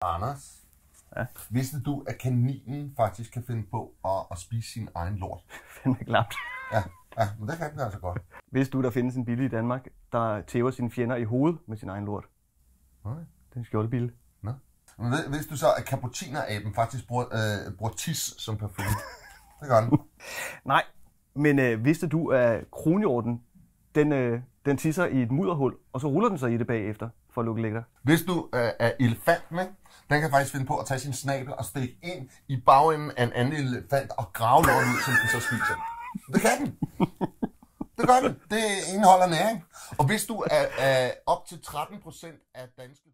Anders, Ja. vidste du, at kaninen faktisk kan finde på at, at spise sin egen lort? Fandme klamt. Ja, ja men det kan den altså godt. Hvis du, der findes en bille i Danmark, der tæver sine fjender i hovedet med sin egen lort. Okay. Det er en skjoldbille. Nå. Men ved, vidste du så, at cappucciner-aben faktisk bruger, øh, bruger tis som parfume? Det gør den. Nej, men øh, vidste du, at kronhjorten, den, øh, den tisser i et mudderhul, og så ruller den sig i det bagefter, for at lukke lækker. Hvis du, øh, er elefanten, ikke? den kan faktisk finde på at tage sin snabel og stikke ind i bagenden af en anden elefant og grave lort ud, som den så spiser. Det kan den. Det gør den. Det indeholder næring. Og hvis du er, er op til 13 procent af danske